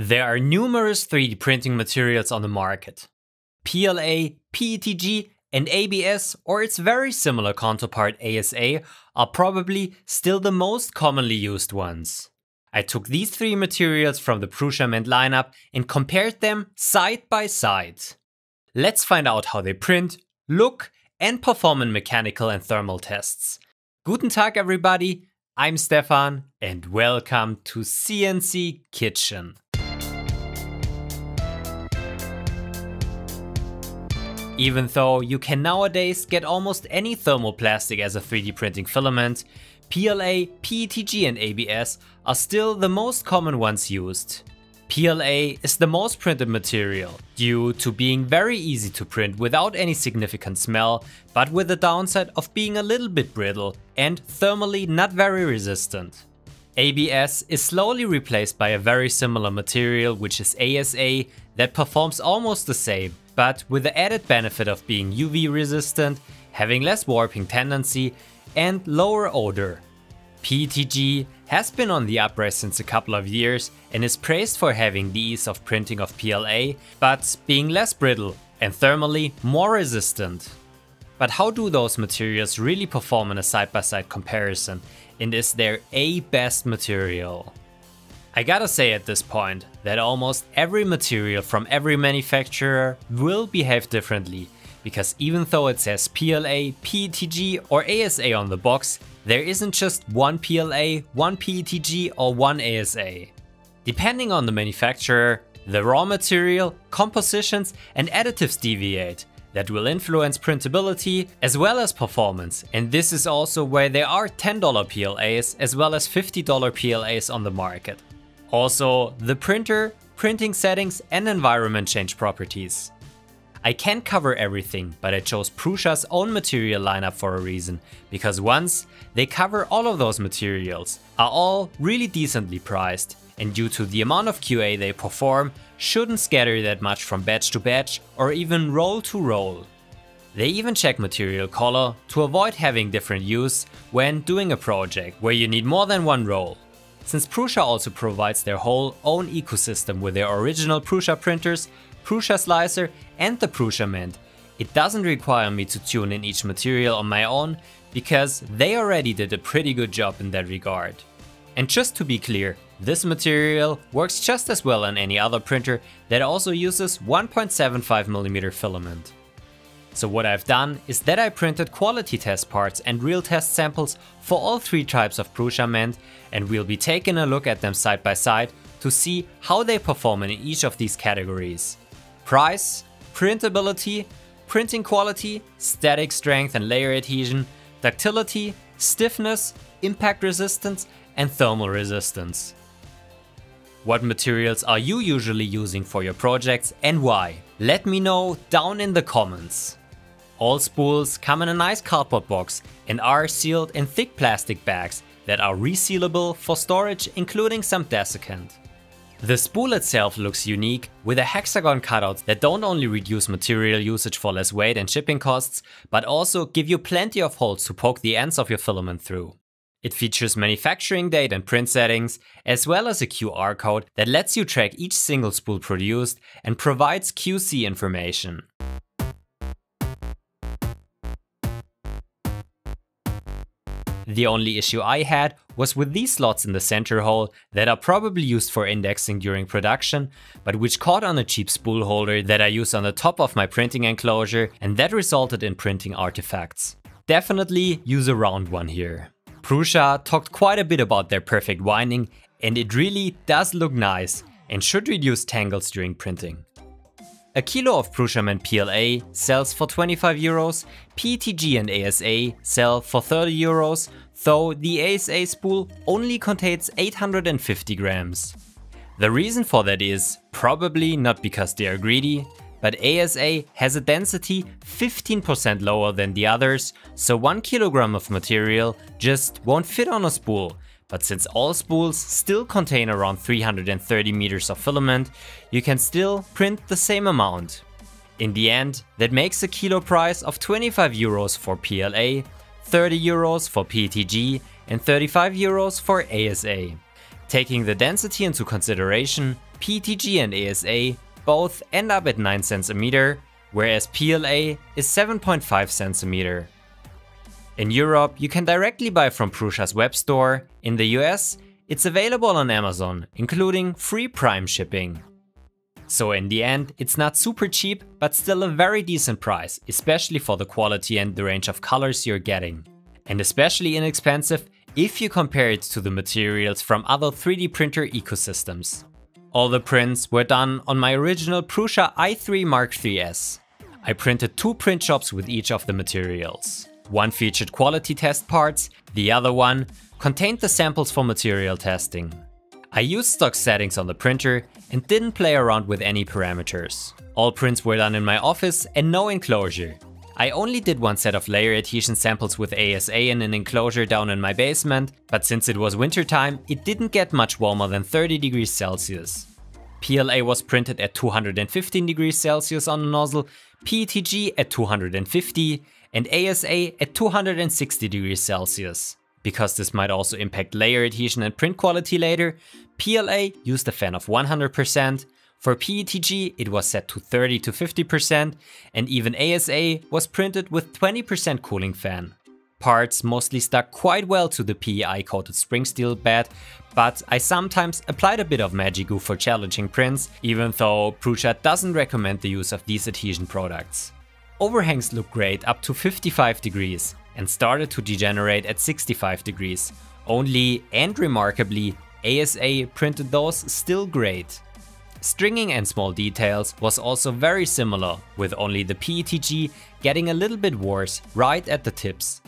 There are numerous 3D printing materials on the market. PLA, PETG, and ABS, or its very similar counterpart ASA, are probably still the most commonly used ones. I took these three materials from the Prusa lineup and compared them side by side. Let's find out how they print, look, and perform in mechanical and thermal tests. Guten Tag everybody, I'm Stefan and welcome to CNC Kitchen. Even though you can nowadays get almost any thermoplastic as a 3D printing filament, PLA, PETG and ABS are still the most common ones used. PLA is the most printed material, due to being very easy to print without any significant smell, but with the downside of being a little bit brittle and thermally not very resistant. ABS is slowly replaced by a very similar material which is ASA that performs almost the same, but with the added benefit of being UV resistant, having less warping tendency and lower odor. PETG has been on the uprise since a couple of years and is praised for having the ease of printing of PLA, but being less brittle and thermally more resistant. But how do those materials really perform in a side-by-side -side comparison and is there a best material? I gotta say at this point that almost every material from every manufacturer will behave differently because even though it says PLA, PETG or ASA on the box, there isn't just one PLA, one PETG or one ASA. Depending on the manufacturer, the raw material, compositions and additives deviate. That will influence printability as well as performance and this is also where there are $10 PLAs as well as $50 PLAs on the market. Also, the printer, printing settings and environment change properties. I can't cover everything, but I chose Prusa's own material lineup for a reason, because once, they cover all of those materials, are all really decently priced, and due to the amount of QA they perform, shouldn't scatter that much from batch to batch or even roll to roll. They even check material color to avoid having different use when doing a project where you need more than one roll. Since Prusa also provides their whole own ecosystem with their original Prusa printers, Prusa Slicer and the Prusament, it doesn't require me to tune in each material on my own because they already did a pretty good job in that regard. And just to be clear, this material works just as well on any other printer that also uses 1.75mm filament. So what I've done is that I printed quality test parts and real test samples for all three types of Prusament and we'll be taking a look at them side by side to see how they perform in each of these categories. Price, printability, printing quality, static strength and layer adhesion, ductility, stiffness, impact resistance and thermal resistance. What materials are you usually using for your projects and why? Let me know down in the comments. All spools come in a nice cardboard box and are sealed in thick plastic bags that are resealable for storage including some desiccant. The spool itself looks unique with a hexagon cutouts that don't only reduce material usage for less weight and shipping costs, but also give you plenty of holes to poke the ends of your filament through. It features manufacturing date and print settings, as well as a QR code that lets you track each single spool produced and provides QC information. The only issue I had was with these slots in the center hole that are probably used for indexing during production, but which caught on a cheap spool holder that I use on the top of my printing enclosure and that resulted in printing artifacts. Definitely use a round one here. Prusa talked quite a bit about their perfect winding and it really does look nice and should reduce tangles during printing. A kilo of Prusament PLA sells for 25 euros, PETG and ASA sell for 30 euros, though the ASA spool only contains 850 grams. The reason for that is probably not because they are greedy, but ASA has a density 15% lower than the others, so 1 kilogram of material just won't fit on a spool, but since all spools still contain around 330 meters of filament, you can still print the same amount. In the end, that makes a kilo price of 25 euros for PLA, 30 euros for PETG and 35 euros for ASA. Taking the density into consideration, PETG and ASA both end up at 9 cents a meter, whereas PLA is 7.5 cents a meter. In Europe, you can directly buy from Prusa's web store. In the US, it's available on Amazon, including free Prime shipping. So in the end, it's not super cheap, but still a very decent price, especially for the quality and the range of colors you're getting. And especially inexpensive if you compare it to the materials from other 3D printer ecosystems. All the prints were done on my original Prusa i3 Mark III's. I printed two print jobs with each of the materials. One featured quality test parts, the other one contained the samples for material testing. I used stock settings on the printer and didn't play around with any parameters. All prints were done in my office and no enclosure. I only did one set of layer adhesion samples with ASA in an enclosure down in my basement, but since it was wintertime, it didn't get much warmer than 30 degrees Celsius. PLA was printed at 215 degrees Celsius on the nozzle, PETG at 250 and ASA at 260 degrees Celsius. Because this might also impact layer adhesion and print quality later, PLA used a fan of 100%, for PETG it was set to 30 to 50% and even ASA was printed with 20% cooling fan. Parts mostly stuck quite well to the PEI coated spring steel bed, but I sometimes applied a bit of Magigoo for challenging prints, even though Prusa doesn't recommend the use of these adhesion products. Overhangs look great up to 55 degrees and started to degenerate at 65 degrees. Only, and remarkably, ASA printed those still great. Stringing and small details was also very similar, with only the PETG getting a little bit worse right at the tips.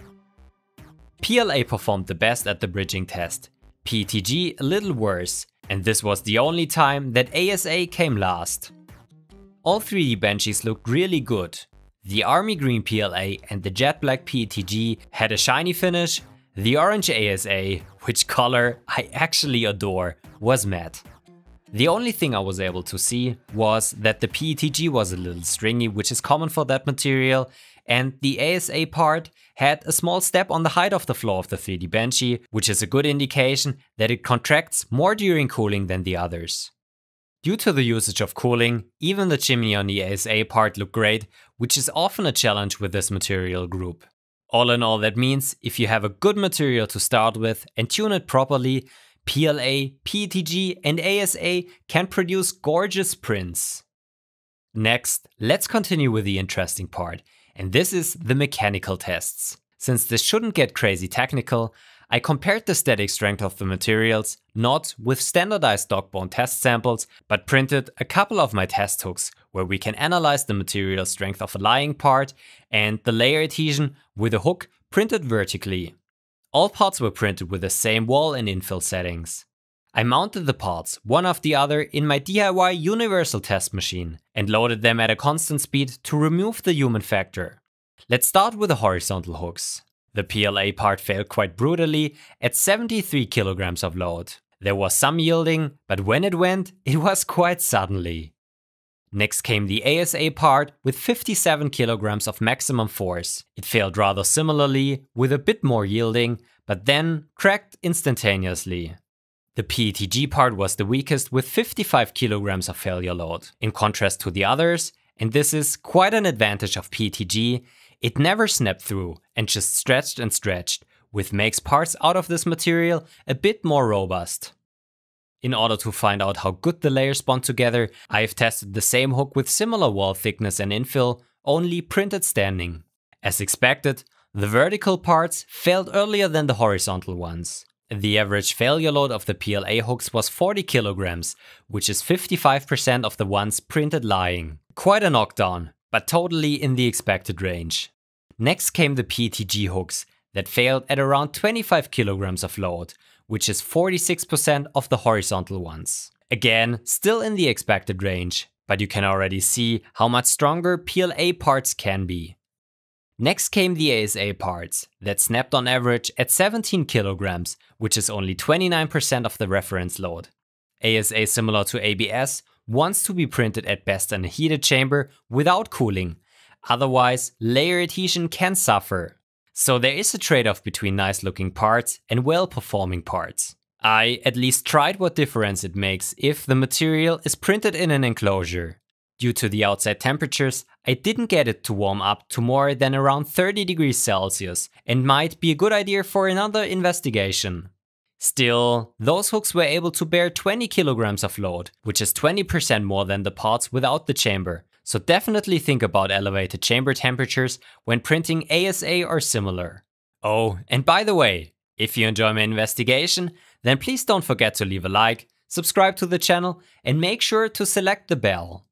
PLA performed the best at the bridging test, PETG a little worse, and this was the only time that ASA came last. All 3D Benchys looked really good. The army green PLA and the jet black PETG had a shiny finish, the orange ASA, which color I actually adore, was matte. The only thing I was able to see was that the PETG was a little stringy, which is common for that material, and the ASA part had a small step on the height of the floor of the 3D Benchy, which is a good indication that it contracts more during cooling than the others. Due to the usage of cooling, even the chimney on the ASA part looked great, which is often a challenge with this material group. All in all that means, if you have a good material to start with and tune it properly, PLA, PETG and ASA can produce gorgeous prints. Next, let's continue with the interesting part, and this is the mechanical tests. Since this shouldn't get crazy technical, I compared the static strength of the materials, not with standardized dogbone test samples, but printed a couple of my test hooks where we can analyze the material strength of a lying part and the layer adhesion with a hook printed vertically. All parts were printed with the same wall and infill settings. I mounted the parts, one after the other, in my DIY universal test machine and loaded them at a constant speed to remove the human factor. Let's start with the horizontal hooks. The PLA part failed quite brutally at 73 kilograms of load. There was some yielding, but when it went, it was quite suddenly. Next came the ASA part with 57 kilograms of maximum force. It failed rather similarly, with a bit more yielding, but then cracked instantaneously. The PETG part was the weakest with 55 kilograms of failure load. In contrast to the others, and this is quite an advantage of PETG, it never snapped through and just stretched and stretched, which makes parts out of this material a bit more robust. In order to find out how good the layers bond together, I have tested the same hook with similar wall thickness and infill, only printed standing. As expected, the vertical parts failed earlier than the horizontal ones. The average failure load of the PLA hooks was 40 kilograms, which is 55% of the ones printed lying. Quite a knockdown, but totally in the expected range. Next came the PETG hooks that failed at around 25 kilograms of load, which is 46% of the horizontal ones. Again, still in the expected range, but you can already see how much stronger PLA parts can be. Next came the ASA parts, that snapped on average at 17 kilograms, which is only 29% of the reference load. ASA similar to ABS wants to be printed at best in a heated chamber without cooling, otherwise layer adhesion can suffer. So there is a trade-off between nice looking parts and well performing parts. I at least tried what difference it makes if the material is printed in an enclosure. Due to the outside temperatures, I didn't get it to warm up to more than around 30 degrees Celsius and might be a good idea for another investigation. Still, those hooks were able to bear 20 kilograms of load, which is 20% more than the parts without the chamber, so definitely think about elevated chamber temperatures when printing ASA or similar. Oh, and by the way, if you enjoy my investigation, then please don't forget to leave a like, subscribe to the channel, and make sure to select the bell.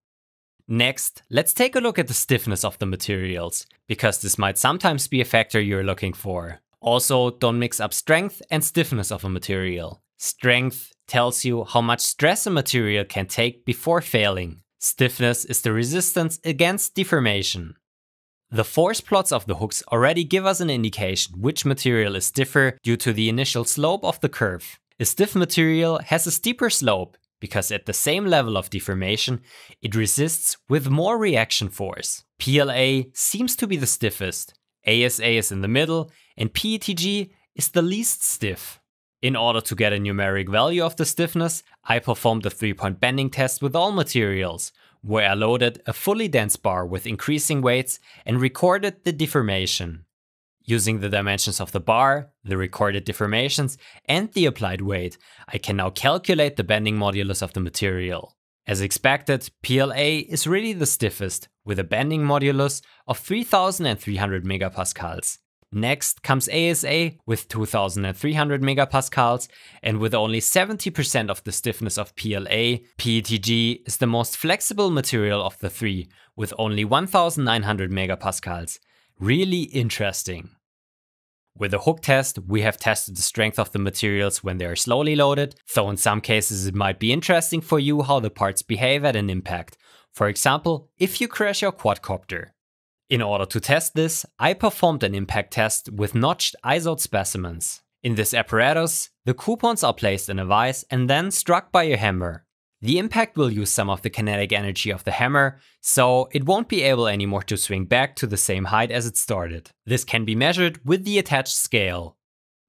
Next, let's take a look at the stiffness of the materials, because this might sometimes be a factor you're looking for. Also, don't mix up strength and stiffness of a material. Strength tells you how much stress a material can take before failing. Stiffness is the resistance against deformation. The force plots of the hooks already give us an indication which material is stiffer due to the initial slope of the curve. A stiff material has a steeper slope because at the same level of deformation, it resists with more reaction force. PLA seems to be the stiffest, ASA is in the middle, and PETG is the least stiff. In order to get a numeric value of the stiffness, I performed a 3-point bending test with all materials, where I loaded a fully dense bar with increasing weights and recorded the deformation. Using the dimensions of the bar, the recorded deformations, and the applied weight, I can now calculate the bending modulus of the material. As expected, PLA is really the stiffest, with a bending modulus of 3300 megapascals. Next comes ASA with 2300 megapascals, and with only 70% of the stiffness of PLA, PETG is the most flexible material of the three, with only 1900 megapascals. Really interesting. With the hook test, we have tested the strength of the materials when they are slowly loaded, though in some cases it might be interesting for you how the parts behave at an impact. For example, if you crash your quadcopter. In order to test this, I performed an impact test with notched ISO specimens. In this apparatus, the coupons are placed in a vise and then struck by a hammer. The impact will use some of the kinetic energy of the hammer, so it won't be able anymore to swing back to the same height as it started. This can be measured with the attached scale.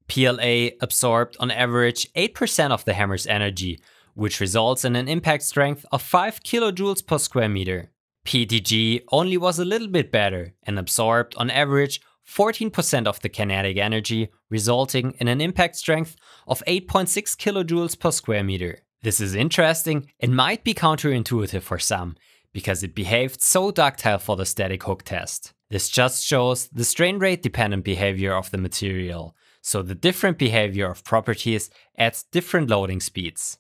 PLA absorbed on average 8% of the hammer's energy, which results in an impact strength of 5 kilojoules per square meter. PETG only was a little bit better and absorbed on average 14% of the kinetic energy, resulting in an impact strength of 8.6 kilojoules per square meter. This is interesting and might be counterintuitive for some, because it behaved so ductile for the static hook test. This just shows the strain rate dependent behavior of the material, so the different behavior of properties at different loading speeds.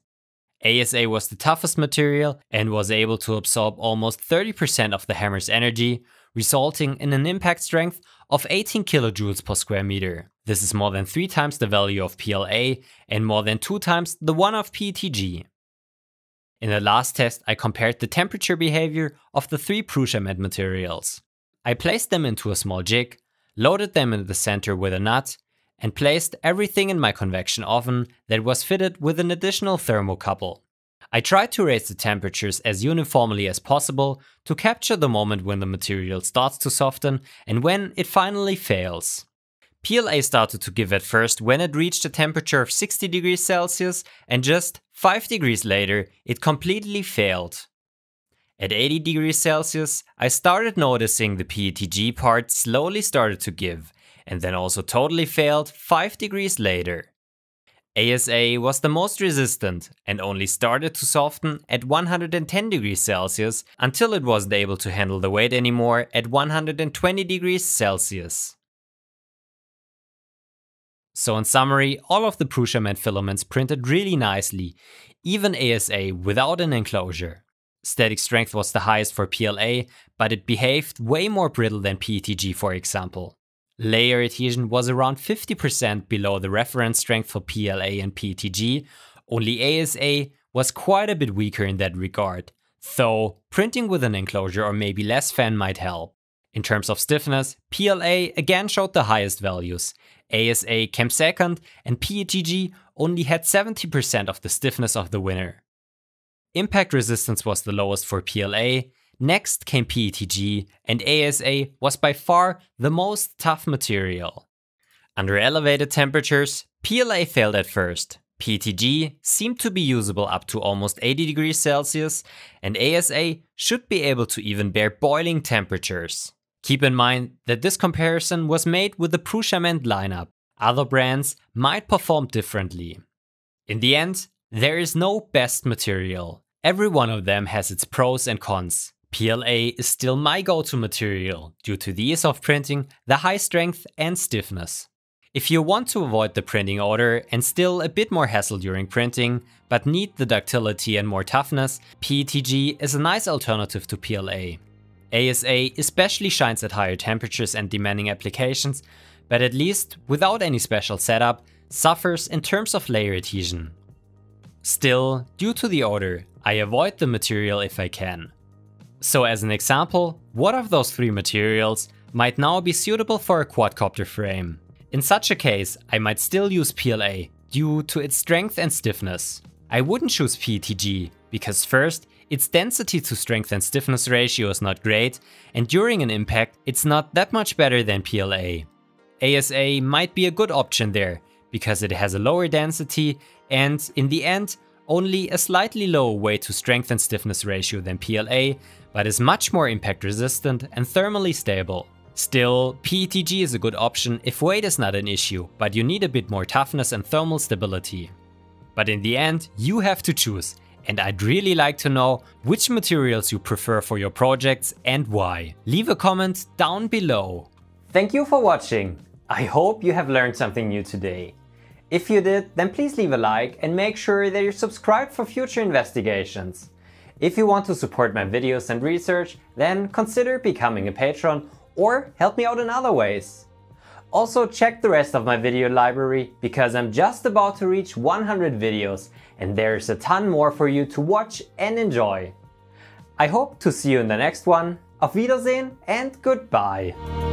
ASA was the toughest material and was able to absorb almost 30% of the hammer's energy, resulting in an impact strength of 18 kilojoules per square meter. This is more than 3 times the value of PLA and more than 2 times the one of PETG. In the last test, I compared the temperature behavior of the three Prusa materials. I placed them into a small jig, loaded them in the center with a nut, and placed everything in my convection oven that was fitted with an additional thermocouple. I tried to raise the temperatures as uniformly as possible to capture the moment when the material starts to soften and when it finally fails. PLA started to give at first when it reached a temperature of 60 degrees Celsius and just 5 degrees later it completely failed. At 80 degrees Celsius, I started noticing the PETG part slowly started to give and then also totally failed 5 degrees later. ASA was the most resistant and only started to soften at 110 degrees Celsius until it wasn't able to handle the weight anymore at 120 degrees Celsius. So in summary, all of the Prusa filaments printed really nicely, even ASA without an enclosure. Static strength was the highest for PLA, but it behaved way more brittle than PETG for example. Layer adhesion was around 50% below the reference strength for PLA and PETG, only ASA was quite a bit weaker in that regard, though printing with an enclosure or maybe less fan might help. In terms of stiffness, PLA again showed the highest values, ASA came second, and PETG only had 70% of the stiffness of the winner. Impact resistance was the lowest for PLA, Next came PETG, and ASA was by far the most tough material. Under elevated temperatures, PLA failed at first, PETG seemed to be usable up to almost 80 degrees Celsius, and ASA should be able to even bear boiling temperatures. Keep in mind that this comparison was made with the Prusament lineup. Other brands might perform differently. In the end, there is no best material. Every one of them has its pros and cons. PLA is still my go-to material due to the ease of printing, the high strength and stiffness. If you want to avoid the printing odor and still a bit more hassle during printing, but need the ductility and more toughness, PETG is a nice alternative to PLA. ASA especially shines at higher temperatures and demanding applications, but at least, without any special setup, suffers in terms of layer adhesion. Still, due to the odor, I avoid the material if I can. So as an example, what of those three materials might now be suitable for a quadcopter frame? In such a case, I might still use PLA due to its strength and stiffness. I wouldn't choose PETG because first, its density to strength and stiffness ratio is not great, and during an impact, it's not that much better than PLA. ASA might be a good option there, because it has a lower density and, in the end, only a slightly lower weight to strength and stiffness ratio than PLA, but is much more impact resistant and thermally stable. Still, PETG is a good option if weight is not an issue, but you need a bit more toughness and thermal stability. But in the end, you have to choose, and I'd really like to know which materials you prefer for your projects and why. Leave a comment down below. Thank you for watching. I hope you have learned something new today. If you did, then please leave a like and make sure that you're subscribed for future investigations. If you want to support my videos and research, then consider becoming a patron or help me out in other ways. Also check the rest of my video library because I'm just about to reach 100 videos and there's a ton more for you to watch and enjoy. I hope to see you in the next one. Auf Wiedersehen and goodbye.